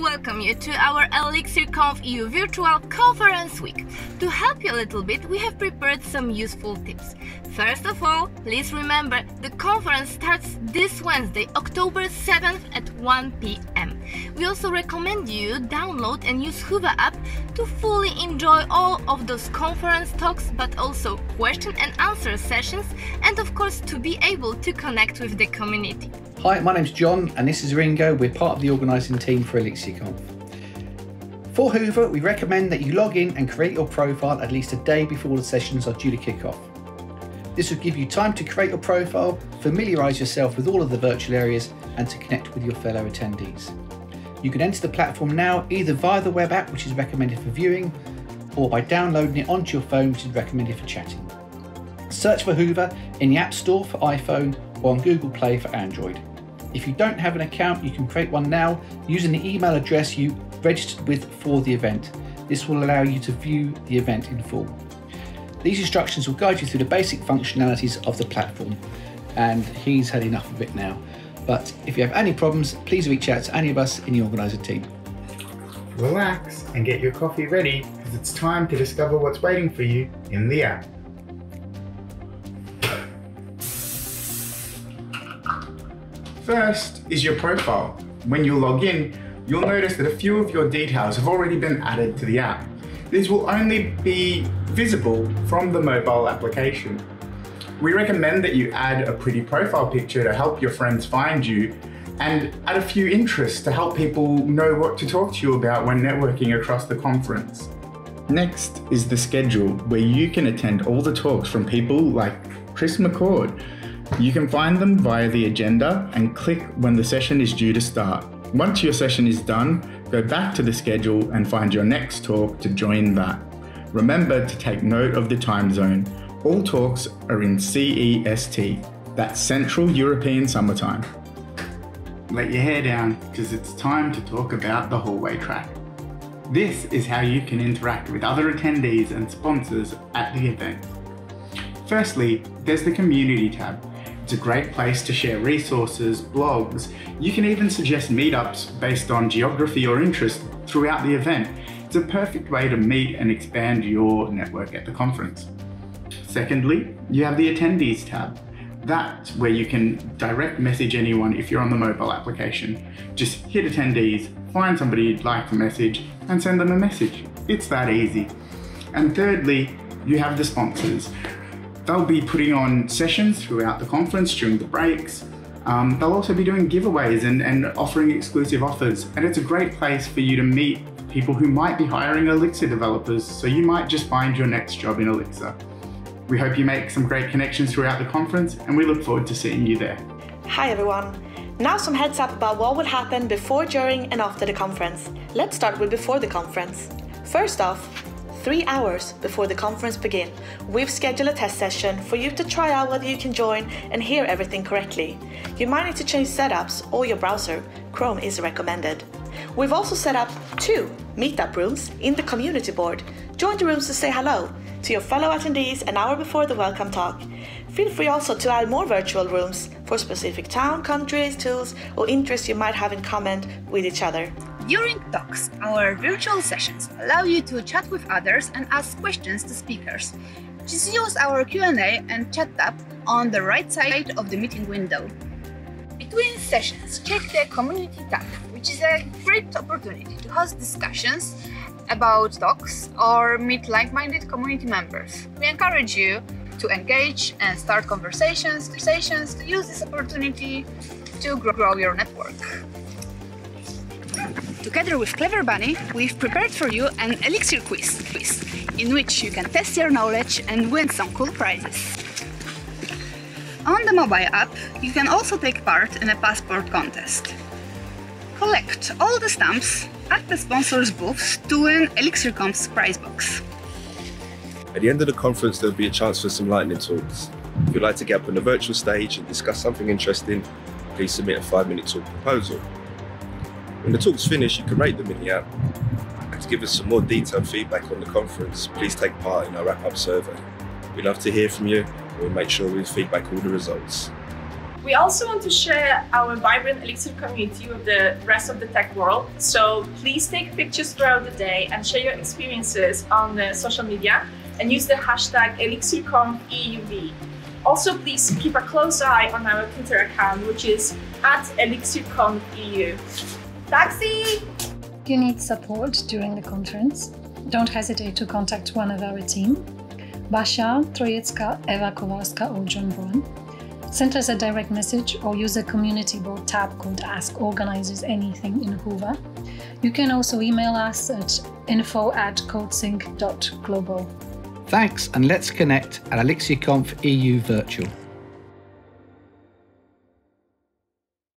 welcome you to our ElixirConf EU Virtual Conference Week. To help you a little bit, we have prepared some useful tips. First of all, please remember the conference starts this Wednesday, October 7th at 1 pm. We also recommend you download and use Whova app to fully enjoy all of those conference talks, but also question and answer sessions, and of course to be able to connect with the community. Hi, my name's John and this is Ringo. We're part of the organising team for ElixirConf. For Whova, we recommend that you log in and create your profile at least a day before the sessions are due to kick off. This will give you time to create your profile, familiarise yourself with all of the virtual areas and to connect with your fellow attendees. You can enter the platform now either via the web app, which is recommended for viewing, or by downloading it onto your phone, which is recommended for chatting. Search for Whova in the App Store for iPhone or on Google Play for Android. If you don't have an account, you can create one now using the email address you registered with for the event. This will allow you to view the event in full. These instructions will guide you through the basic functionalities of the platform, and he's had enough of it now. But if you have any problems, please reach out to any of us in the organiser team. Relax and get your coffee ready because it's time to discover what's waiting for you in the app. First is your profile. When you log in, you'll notice that a few of your details have already been added to the app. These will only be visible from the mobile application. We recommend that you add a pretty profile picture to help your friends find you and add a few interests to help people know what to talk to you about when networking across the conference. Next is the schedule, where you can attend all the talks from people like Chris McCord, you can find them via the agenda and click when the session is due to start. Once your session is done, go back to the schedule and find your next talk to join that. Remember to take note of the time zone. All talks are in CEST, that's Central European Summertime. Let your hair down because it's time to talk about the hallway track. This is how you can interact with other attendees and sponsors at the event. Firstly, there's the Community tab it's a great place to share resources, blogs. You can even suggest meetups based on geography or interest throughout the event. It's a perfect way to meet and expand your network at the conference. Secondly, you have the Attendees tab. That's where you can direct message anyone if you're on the mobile application. Just hit Attendees, find somebody you'd like to message, and send them a message. It's that easy. And thirdly, you have the sponsors. They'll be putting on sessions throughout the conference during the breaks. Um, they'll also be doing giveaways and, and offering exclusive offers. And it's a great place for you to meet people who might be hiring Elixir developers, so you might just find your next job in Elixir. We hope you make some great connections throughout the conference, and we look forward to seeing you there. Hi everyone! Now some heads up about what will happen before, during, and after the conference. Let's start with before the conference. First off, three hours before the conference begins, we've scheduled a test session for you to try out whether you can join and hear everything correctly. You might need to change setups or your browser. Chrome is recommended. We've also set up two meetup rooms in the community board. Join the rooms to say hello to your fellow attendees an hour before the welcome talk. Feel free also to add more virtual rooms for specific town, countries, tools, or interests you might have in common with each other. During talks, our virtual sessions allow you to chat with others and ask questions to speakers. Just use our Q&A and chat tab on the right side of the meeting window. Between sessions, check the Community tab, which is a great opportunity to host discussions about talks or meet like-minded community members. We encourage you to engage and start conversations, conversations to use this opportunity to grow your network. Together with Clever Bunny, we've prepared for you an Elixir quiz, quiz in which you can test your knowledge and win some cool prizes. On the mobile app, you can also take part in a passport contest. Collect all the stamps at the sponsors' booths to win ElixirConf's prize box. At the end of the conference, there'll be a chance for some lightning talks. If you'd like to get up on the virtual stage and discuss something interesting, please submit a five minute talk proposal. When the talk's finished, you can rate the app. And to give us some more detailed feedback on the conference, please take part in our wrap up survey. We'd love to hear from you, and we'll make sure we feedback all the results. We also want to share our vibrant Elixir community with the rest of the tech world. So please take pictures throughout the day and share your experiences on the social media and use the hashtag ElixirConfEUV. Also, please keep a close eye on our Twitter account, which is at ElixirConfEU. Taxi! If you need support during the conference, don't hesitate to contact one of our team, Basia, Trojecka, Eva Kowalska or John Brown. Send us a direct message or use the community board tab called Ask Organizers Anything in Whova. You can also email us at info at codesync.global. Thanks, and let's connect at ElixirConf EU Virtual.